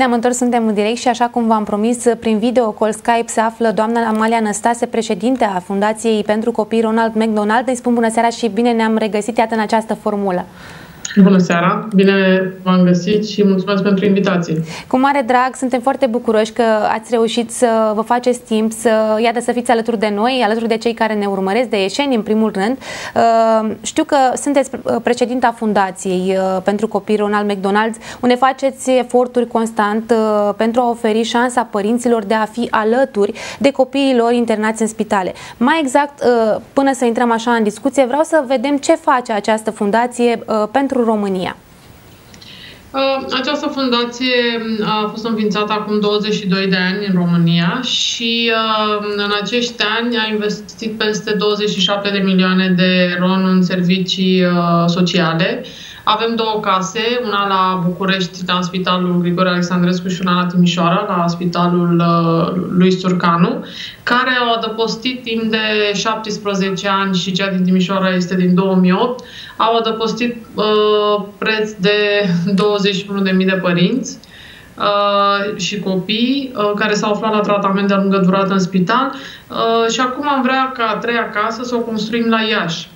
Ne-am întors, suntem în direct și așa cum v-am promis, prin video call Skype se află doamna Amalia Năstase, președinte a Fundației pentru Copii Ronald McDonald. Îi spun bună seara și bine ne-am regăsit iată în această formulă. Bună seara, bine v-am găsit și mulțumesc pentru invitație. Cu mare drag, suntem foarte bucuroși că ați reușit să vă faceți timp, să iată să fiți alături de noi, alături de cei care ne urmăresc, de ieșeni în primul rând. Uh, știu că sunteți uh, președinta Fundației uh, pentru Copii Ronald McDonald, unde faceți eforturi constant pentru a oferi șansa părinților de a fi alături de copiii lor internați în spitale. Mai exact, până să intrăm așa în discuție, vreau să vedem ce face această fundație pentru pentru România? Uh, această fundație uh, a fost înființată acum 22 de ani în România și uh, în acești ani a investit peste 27 de milioane de ron în servicii sociale. Avem două case, una la București, la Spitalul Grigore Alexandrescu și una la Timișoara, la Spitalul lui Surcanu, care au adăpostit timp de 17 ani și cea din Timișoara este din 2008, au adăpostit uh, preț de 21.000 de părinți uh, și copii uh, care s-au aflat la tratament de lungă durată în spital uh, și acum am vrea ca a treia casă să o construim la Iași.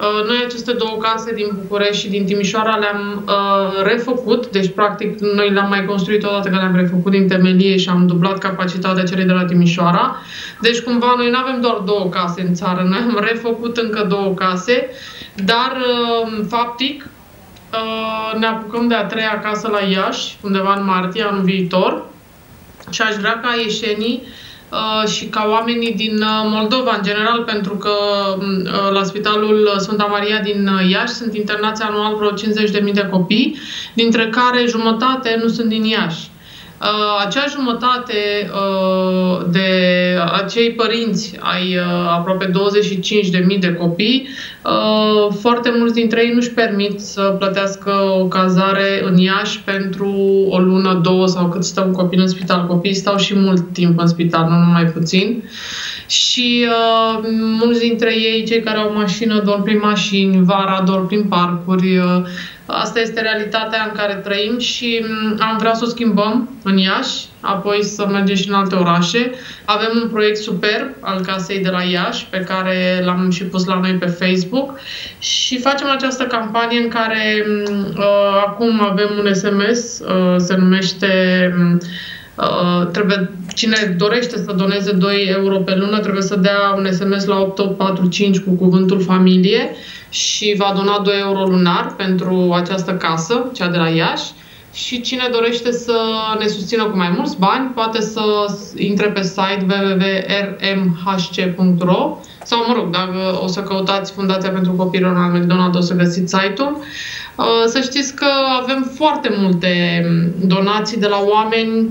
Uh, noi aceste două case din București și din Timișoara le-am uh, refăcut, deci practic noi le-am mai construit odată că le-am refăcut din temelie și am dublat capacitatea celei de la Timișoara. Deci cumva noi nu avem doar două case în țară, noi am refăcut încă două case, dar uh, faptic uh, ne apucăm de a treia casă la Iași, undeva în martie anul viitor. Și aș vrea ca ieșenii Uh, și ca oamenii din uh, Moldova în general, pentru că mm, uh, la Spitalul Sfânta Maria din Iași sunt internați anual vreo 50.000 de copii, dintre care jumătate nu sunt din Iași. Uh, acea jumătate uh, de acei părinți ai uh, aproape 25.000 de copii, foarte mulți dintre ei nu-și permit să plătească o cazare în Iași pentru o lună, două sau cât stă un copil în spital. Copiii stau și mult timp în spital, nu numai puțin. Și uh, mulți dintre ei, cei care au mașină, dorm prin mașini, vara dorm prin parcuri, uh, Asta este realitatea în care trăim și mm, am vrea să o schimbăm în Iași, apoi să mergem și în alte orașe. Avem un proiect superb al casei de la Iași, pe care l-am și pus la noi pe Facebook și facem această campanie în care mm, uh, acum avem un SMS, uh, se numește Uh, trebuie, cine dorește să doneze 2 euro pe lună trebuie să dea un SMS la 8845 cu cuvântul familie și va dona 2 euro lunar pentru această casă, cea de la Iași. Și cine dorește să ne susțină cu mai mulți bani, poate să intre pe site www.rmhc.ro sau, mă rog, dacă o să căutați Fundația pentru Copii Ronald McDonald, o să găsiți site-ul. Uh, să știți că avem foarte multe donații de la oameni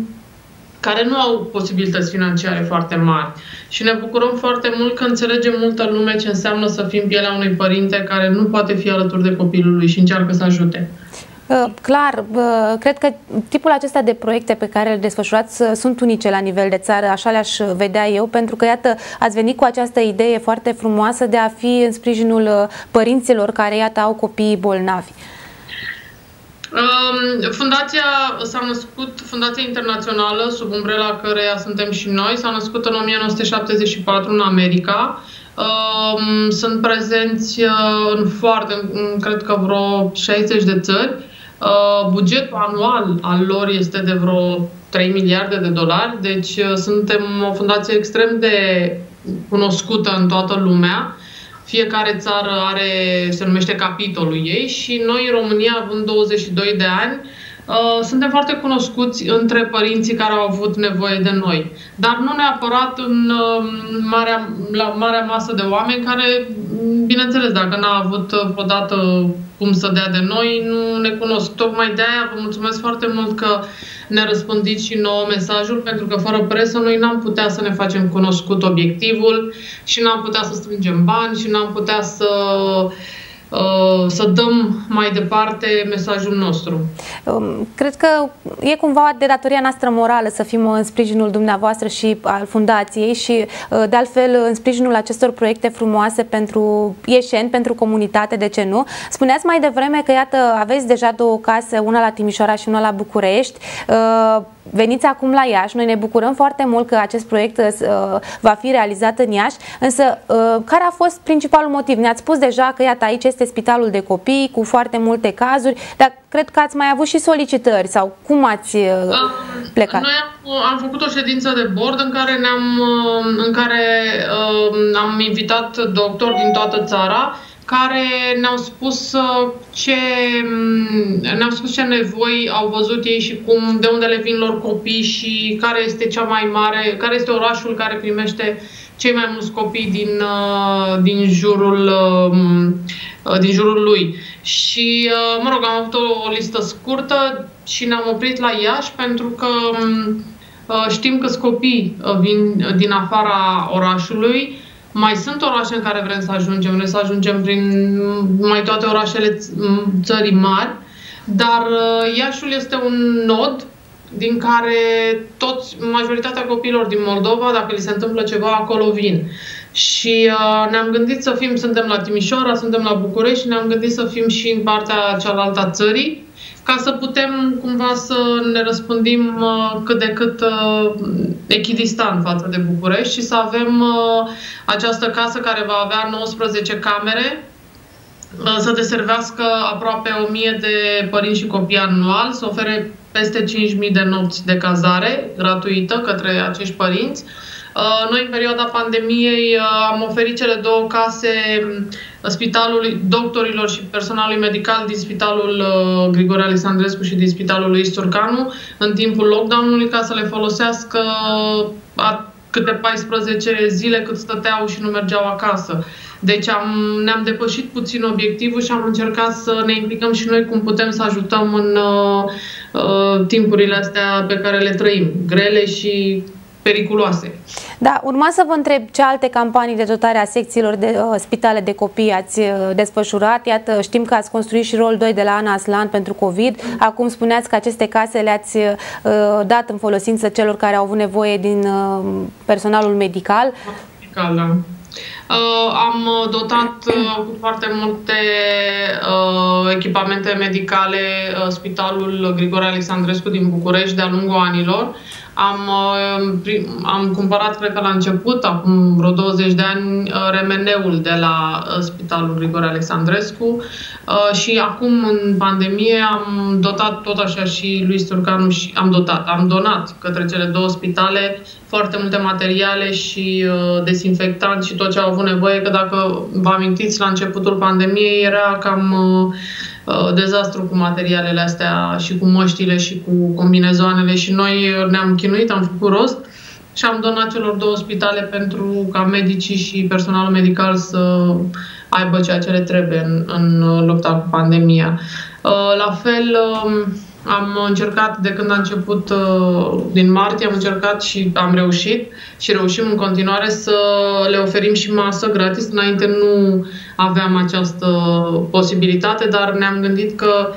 care nu au posibilități financiare foarte mari. Și ne bucurăm foarte mult că înțelegem multă lume ce înseamnă să fim pielea unui părinte care nu poate fi alături de copilul lui și încearcă să ajute. Uh, clar, uh, cred că tipul acesta de proiecte pe care le desfășurați uh, sunt unice la nivel de țară, așa le-aș vedea eu, pentru că, iată, ați venit cu această idee foarte frumoasă de a fi în sprijinul părinților care, iată, au copii bolnavi. Fundația s-a născut, Fundația Internațională, sub umbrela căreia suntem și noi, s-a născut în 1974 în America. Sunt prezenți uh, în foarte, cred că vreo 60 de țări. Uh, bugetul anual al lor este de vreo 3 miliarde de dolari, deci uh, suntem o fundație extrem de cunoscută în toată lumea. Fiecare țară are, se numește capitolul ei și noi, în România, având 22 de ani, uh, suntem foarte cunoscuți între părinții care au avut nevoie de noi. Dar nu neapărat în uh, marea, la marea masă de oameni care, bineînțeles, dacă n-a avut vreodată cum să dea de noi, nu ne cunosc. Tocmai de aia vă mulțumesc foarte mult că ne răspândiți și nouă mesajul, pentru că fără presă noi n-am putea să ne facem cunoscut obiectivul și n-am putea să strângem bani și n-am putea să Uh, să dăm mai departe mesajul nostru. Um, cred că e cumva de datoria noastră morală să fim în sprijinul dumneavoastră și al fundației și uh, de altfel în sprijinul acestor proiecte frumoase pentru ieșeni, pentru comunitate, de ce nu? Spuneați mai devreme că iată aveți deja două case, una la Timișoara și una la București. Uh, veniți acum la Iași. Noi ne bucurăm foarte mult că acest proiect uh, va fi realizat în Iași, însă uh, care a fost principalul motiv? Ne-ați spus deja că, iată, aici este spitalul de copii cu foarte multe cazuri, dar cred că ați mai avut și solicitări sau cum ați uh, plecat? Noi am, am făcut o ședință de bord în care, ne-am, uh, în care uh, am invitat doctori din toată țara care ne-au spus uh, ce mm, ne-au spus ce nevoi au văzut ei și cum, de unde le vin lor copii și care este cea mai mare, care este orașul care primește cei mai mulți copii din, uh, din jurul uh, din jurul lui. Și, mă rog, am avut o, o listă scurtă și ne-am oprit la Iași pentru că mm, știm că copii vin din afara orașului, mai sunt orașe în care vrem să ajungem, vrem să ajungem prin mai toate orașele țării mari, dar uh, Iașul este un nod din care toți, majoritatea copiilor din Moldova, dacă li se întâmplă ceva, acolo vin. Și uh, ne-am gândit să fim, suntem la Timișoara, suntem la București și ne-am gândit să fim și în partea cealaltă a țării, ca să putem cumva să ne răspândim uh, cât de cât uh, echidistant față de București și să avem uh, această casă care va avea 19 camere, să deservească aproape 1000 de părinți și copii anual, să ofere peste 5.000 de nopți de cazare gratuită către acești părinți, Uh, noi, în perioada pandemiei, uh, am oferit cele două case uh, spitalului doctorilor și personalului medical din Spitalul Grigore Alexandrescu și din Spitalul lui Isturcanu în timpul lockdown-ului ca să le folosească câte 14 zile cât stăteau și nu mergeau acasă. Deci am, ne-am depășit puțin obiectivul și am încercat să ne implicăm și noi cum putem să ajutăm în uh, uh, timpurile astea pe care le trăim, grele și periculoase. Da, urma să vă întreb ce alte campanii de dotare a secțiilor de uh, spitale de copii ați uh, desfășurat. Iată, știm că ați construit și rol 2 de la Ana Aslan pentru COVID. Acum spuneați că aceste case le-ați uh, dat în folosință celor care au avut nevoie din uh, personalul medical. Medical, da. Uh, am dotat uh, cu foarte multe uh, echipamente medicale uh, Spitalul Grigore Alexandrescu din București de-a lungul anilor. Am, uh, am cumpărat, cred că la început, acum vreo 20 de ani, uh, remeneul de la uh, Spitalul Grigore Alexandrescu. Și acum, în pandemie, am dotat tot așa și lui Sturcanu și am dotat, am donat către cele două spitale foarte multe materiale și desinfectanți și tot ce au avut nevoie, că dacă vă amintiți, la începutul pandemiei era cam Uh, dezastru cu materialele astea și cu măștile și cu combinezoanele și noi ne-am chinuit, am făcut rost și am donat celor două spitale pentru ca medicii și personalul medical să aibă ceea ce le trebuie în, în lupta cu pandemia. Uh, la fel, um, am încercat de când a început uh, din martie, am încercat și am reușit și reușim în continuare să le oferim și masă gratis. Înainte nu aveam această posibilitate, dar ne-am gândit că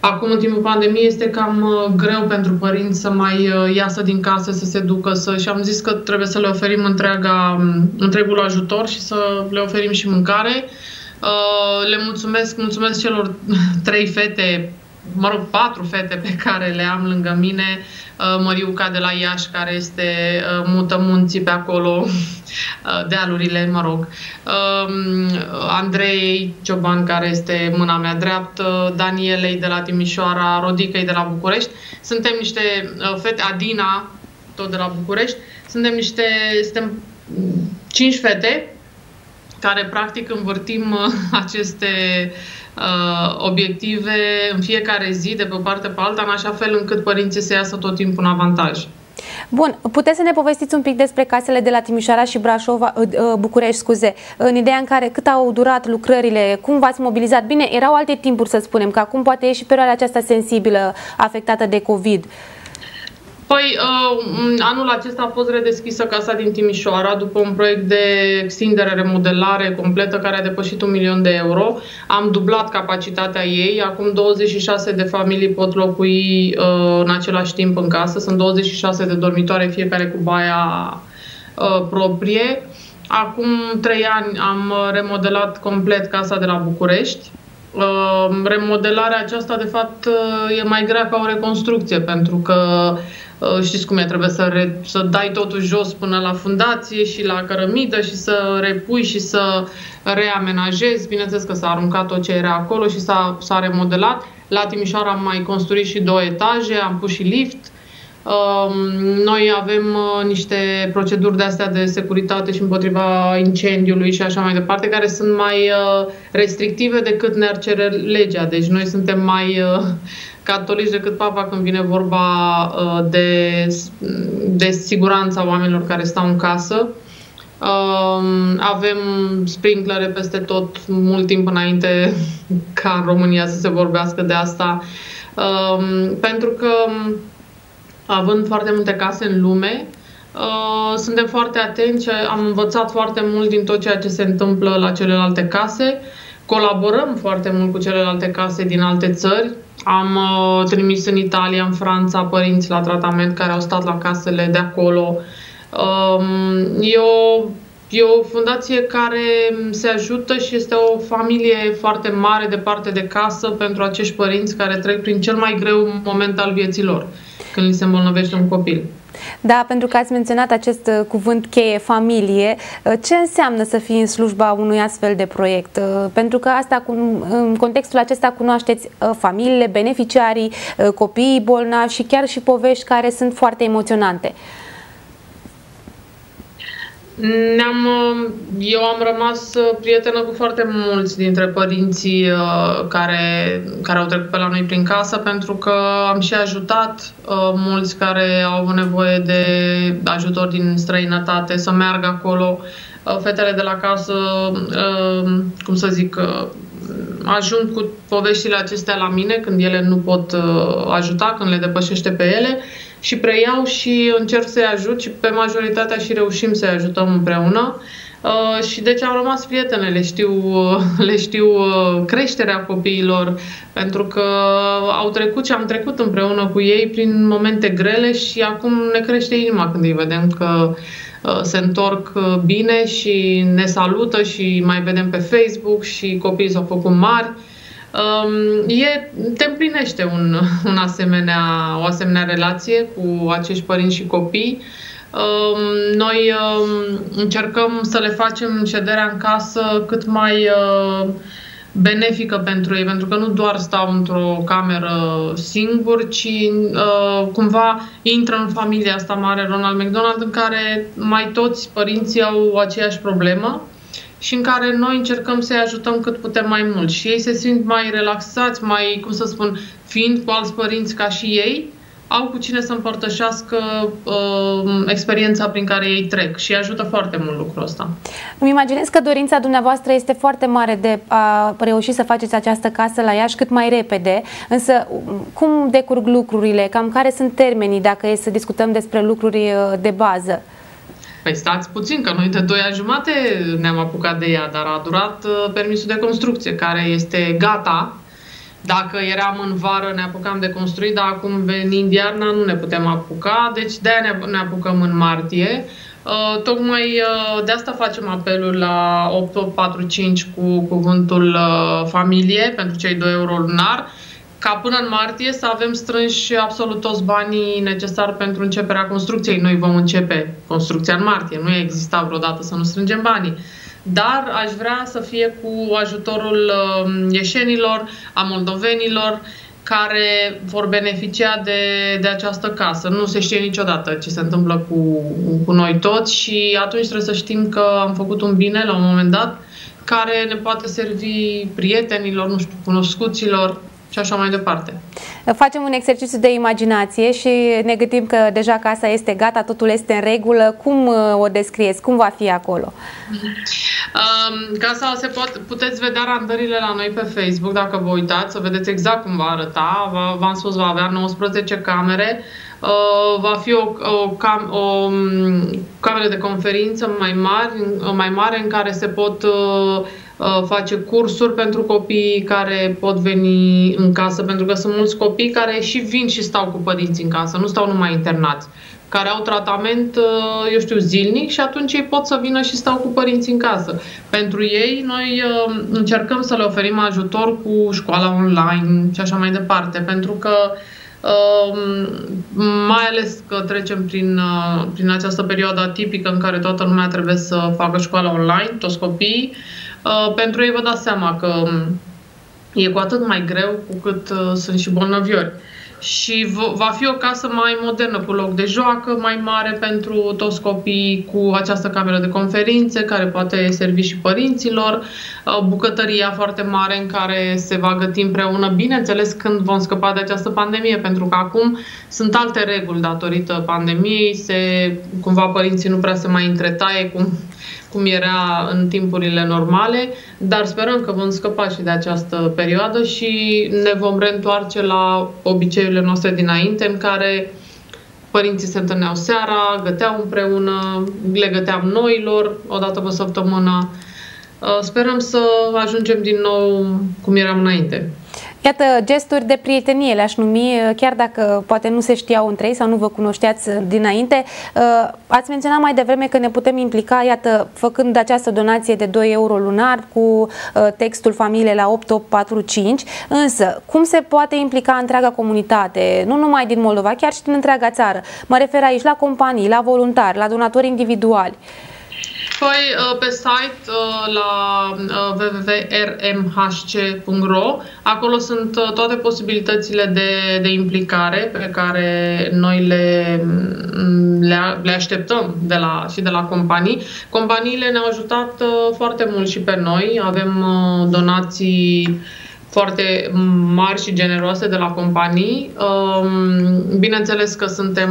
acum în timpul pandemiei este cam uh, greu pentru părinți să mai uh, iasă din casă, să se ducă să... și am zis că trebuie să le oferim întreaga, um, întregul ajutor și să le oferim și mâncare. Le mulțumesc, mulțumesc celor trei fete mă rog, patru fete pe care le am lângă mine, uh, Măriuca de la Iași, care este uh, mută munții pe acolo, uh, dealurile, mă rog, um, Andrei Cioban, care este mâna mea dreaptă, Danielei de la Timișoara, Rodicăi de la București. Suntem niște fete, Adina, tot de la București, suntem niște, suntem cinci fete care practic învârtim aceste uh, obiective în fiecare zi, de pe o parte pe alta, în așa fel încât părinții să iasă tot timpul în avantaj. Bun, puteți să ne povestiți un pic despre casele de la Timișoara și Brașova, uh, uh, București, scuze, în ideea în care cât au durat lucrările, cum v-ați mobilizat? Bine, erau alte timpuri să spunem, că acum poate e și perioada aceasta sensibilă afectată de COVID. Uh, Păi, uh, anul acesta a fost redeschisă casa din Timișoara după un proiect de extindere, remodelare completă care a depășit un milion de euro. Am dublat capacitatea ei. Acum 26 de familii pot locui uh, în același timp în casă. Sunt 26 de dormitoare, fiecare cu baia uh, proprie. Acum 3 ani am remodelat complet casa de la București. Uh, remodelarea aceasta, de fapt, uh, e mai grea ca o reconstrucție, pentru că uh, știți cum e, trebuie să, re, să dai totul jos până la fundație și la cărămidă și să repui și să reamenajezi. Bineînțeles că s-a aruncat tot ce era acolo și s-a, s-a remodelat. La Timișoara am mai construit și două etaje, am pus și lift. Um, noi avem uh, niște proceduri de astea de securitate și împotriva incendiului și așa mai departe, care sunt mai uh, restrictive decât ne-ar cere legea. Deci noi suntem mai uh, catolici decât papa când vine vorba de, de siguranța oamenilor care stau în casă. Um, avem sprinklere peste tot mult timp înainte ca în România să se vorbească de asta. Um, pentru că având foarte multe case în lume, uh, suntem foarte atenți, am învățat foarte mult din tot ceea ce se întâmplă la celelalte case, colaborăm foarte mult cu celelalte case din alte țări. Am uh, trimis în Italia, în Franța, părinți la tratament care au stat la casele de acolo. Um, e o E o fundație care se ajută și este o familie foarte mare de parte de casă pentru acești părinți care trec prin cel mai greu moment al vieții lor când li se îmbolnăvește un copil. Da, pentru că ați menționat acest uh, cuvânt cheie, familie. Uh, ce înseamnă să fii în slujba unui astfel de proiect? Uh, pentru că asta, în contextul acesta cunoașteți familiile, beneficiarii, copiii bolnavi și chiar și povești care sunt foarte emoționante. Ne-am, uh, eu am rămas uh, prietenă cu foarte mulți dintre părinții uh, care, care au trecut pe la noi prin casă pentru că am și ajutat mulți care au avut nevoie de ajutor din străinătate să meargă acolo. Fetele de la casă, cum să zic, ajung cu poveștile acestea la mine când ele nu pot ajuta, când le depășește pe ele și preiau și încerc să-i ajut și pe majoritatea și reușim să-i ajutăm împreună. Uh, și deci am rămas prietene, le știu, uh, le știu uh, creșterea copiilor, pentru că au trecut și am trecut împreună cu ei prin momente grele și acum ne crește inima când îi vedem că uh, se întorc uh, bine și ne salută și mai vedem pe Facebook și copiii s-au făcut mari. Uh, Um, e, te împlinește un, un asemenea, o asemenea relație cu acești părinți și copii. Um, noi um, încercăm să le facem șederea în casă cât mai uh, benefică pentru ei, pentru că nu doar stau într-o cameră singur, ci uh, cumva intră în familia asta mare Ronald McDonald în care mai toți părinții au aceeași problemă și în care noi încercăm să-i ajutăm cât putem mai mult. Și ei se simt mai relaxați, mai, cum să spun, fiind cu alți părinți ca și ei, au cu cine să împărtășească uh, experiența prin care ei trec și ajută foarte mult lucrul ăsta. Îmi imaginez că dorința dumneavoastră este foarte mare de a reuși să faceți această casă la Iași cât mai repede, însă cum decurg lucrurile, cam care sunt termenii dacă e să discutăm despre lucruri uh, de bază? Păi stați puțin, că noi de 2 ani jumate ne-am apucat de ea, dar a durat uh, permisul de construcție, care este gata. Dacă eram în vară, ne apucam de construit, dar acum venind iarna nu ne putem apuca, deci de-aia ne, ne apucăm în martie. Uh, tocmai uh, de asta facem apelul la 8845 cu cuvântul uh, familie pentru cei 2 euro lunar ca până în martie să avem strânși absolut toți banii necesari pentru începerea construcției. Noi vom începe construcția în martie. Nu exista vreodată să nu strângem banii. Dar aș vrea să fie cu ajutorul um, ieșenilor, a moldovenilor, care vor beneficia de, de această casă. Nu se știe niciodată ce se întâmplă cu, cu noi toți și atunci trebuie să știm că am făcut un bine la un moment dat care ne poate servi prietenilor, nu știu, cunoscuților, și așa mai departe. Facem un exercițiu de imaginație și ne gândim că deja casa este gata, totul este în regulă. Cum uh, o descrieți? Cum va fi acolo? Um, casa se pot, puteți vedea randările la noi pe Facebook dacă vă uitați, să vedeți exact cum va arăta. V-am spus, va avea 19 camere. Uh, va fi o, o, cam, o um, cameră de conferință mai mare, mai mare în care se pot uh, Uh, face cursuri pentru copiii care pot veni în casă, pentru că sunt mulți copii care și vin și stau cu părinții în casă, nu stau numai internați, care au tratament, uh, eu știu, zilnic și atunci ei pot să vină și stau cu părinții în casă. Pentru ei, noi uh, încercăm să le oferim ajutor cu școala online și așa mai departe, pentru că mai ales că trecem prin, prin această perioadă atipică în care toată lumea trebuie să facă școala online, toți copiii. Pentru ei vă dați seama că e cu atât mai greu cu cât sunt și bolnăviori și va fi o casă mai modernă, cu loc de joacă mai mare pentru toți copiii, cu această cameră de conferințe care poate servi și părinților, uh, bucătăria foarte mare în care se va găti împreună, bineînțeles când vom scăpa de această pandemie, pentru că acum sunt alte reguli datorită pandemiei, se, cumva părinții nu prea se mai întretaie cum cum era în timpurile normale, dar sperăm că vom scăpa și de această perioadă și ne vom reîntoarce la obiceiurile noastre dinainte, în care părinții se întâlneau seara, găteau împreună, le găteam noilor o dată pe săptămână. Uh, sperăm să ajungem din nou cum eram înainte. Iată, gesturi de prietenie le-aș numi, chiar dacă poate nu se știau între ei sau nu vă cunoșteați dinainte. Uh, ați menționat mai devreme că ne putem implica, iată, făcând această donație de 2 euro lunar cu uh, textul familie la 8845, însă cum se poate implica întreaga comunitate, nu numai din Moldova, chiar și din întreaga țară? Mă refer aici la companii, la voluntari, la donatori individuali. Păi, pe site la www.rmhc.ro acolo sunt toate posibilitățile de, de implicare pe care noi le, le, le așteptăm de la, și de la companii. Companiile ne-au ajutat foarte mult și pe noi. Avem donații foarte mari și generoase de la companii. Um, bineînțeles că suntem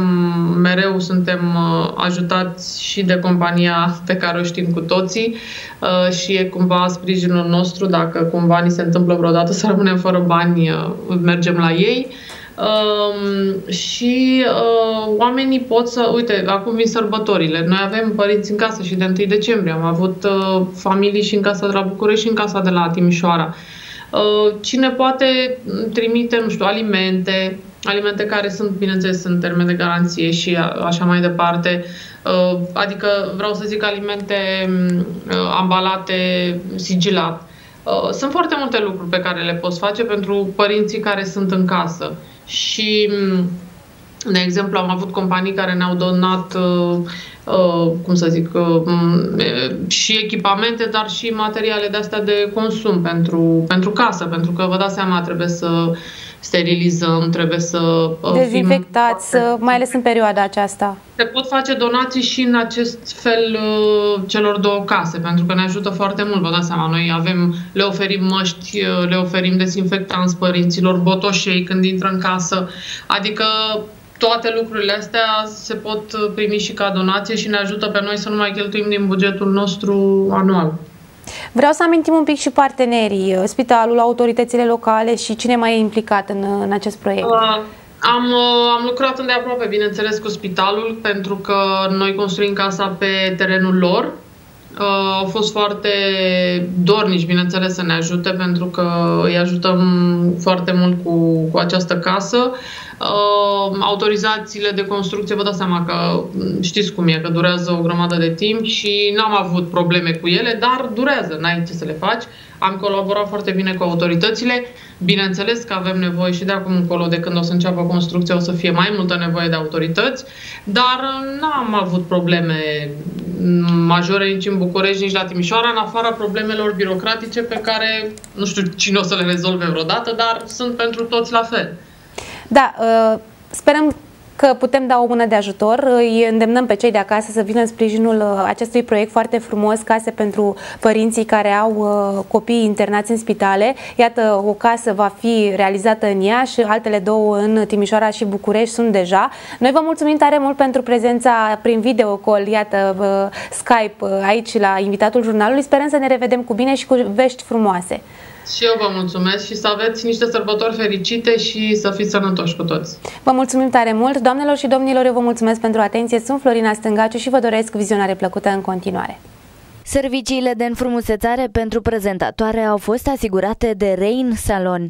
mereu suntem uh, ajutați și de compania pe care o știm cu toții uh, și e cumva sprijinul nostru dacă cumva ni se întâmplă vreodată să rămânem fără bani, uh, mergem la ei. Um, și uh, oamenii pot să... Uite, acum vin sărbătorile. Noi avem părinți în casă și de 1 decembrie. Am avut uh, familii și în casa de la București și în casa de la Timișoara. Uh, Uh, cine poate trimite, nu știu, alimente, alimente care sunt, bineînțeles, în termen de garanție și așa mai departe. Uh, adică, vreau să zic, alimente uh, ambalate, sigilat. Sunt foarte multe lucruri pe care le poți face pentru părinții care sunt în casă. Și de exemplu, am avut companii care ne-au donat, uh, uh, cum să zic, uh, și echipamente, dar și materiale de astea de consum pentru, pentru casă, pentru că, vă dați seama, trebuie să sterilizăm, trebuie să dezinfectați, fim... mai ales în perioada aceasta. Se pot face donații și în acest fel celor două case, pentru că ne ajută foarte mult, vă dați seama, noi avem, le oferim măști, le oferim dezinfectanți părinților, botoșei când intră în casă, adică toate lucrurile astea se pot primi și ca donație și ne ajută pe noi să nu mai cheltuim din bugetul nostru anual. Vreau să amintim un pic și partenerii, uh, spitalul, autoritățile locale și cine mai e implicat în, în acest proiect. Uh, am, uh, am lucrat îndeaproape, bineînțeles, cu spitalul, pentru că noi construim casa pe terenul lor. Uh, au fost foarte dornici, bineînțeles, să ne ajute, pentru că îi ajutăm foarte mult cu, cu această casă. Uh, Uh, autorizațiile de construcție, vă dați seama că știți cum e, că durează o grămadă de timp și n-am avut probleme cu ele, dar durează, n-ai ce să le faci. Am colaborat foarte bine cu autoritățile. Bineînțeles că avem nevoie și de acum încolo, de când o să înceapă construcția, o să fie mai multă nevoie de autorități, dar n-am avut probleme majore nici în București, nici la Timișoara, în afara problemelor birocratice pe care nu știu cine o să le rezolve vreodată, dar sunt pentru toți la fel. Da, uh, sperăm că putem da o mână de ajutor. Îi îndemnăm pe cei de acasă să vină în sprijinul uh, acestui proiect foarte frumos, case pentru părinții care au uh, copii internați în spitale. Iată, o casă va fi realizată în Iași, altele două în Timișoara și București sunt deja. Noi vă mulțumim tare mult pentru prezența prin video call, iată, Skype aici la invitatul jurnalului. Sperăm să ne revedem cu bine și cu vești frumoase. Și eu vă mulțumesc și să aveți niște sărbători fericite și să fiți sănătoși cu toți. Vă mulțumim tare mult. Doamnelor și domnilor, eu vă mulțumesc pentru atenție. Sunt Florina Stângaciu și vă doresc vizionare plăcută în continuare. Serviciile de înfrumusețare pentru prezentatoare au fost asigurate de Rain Salon.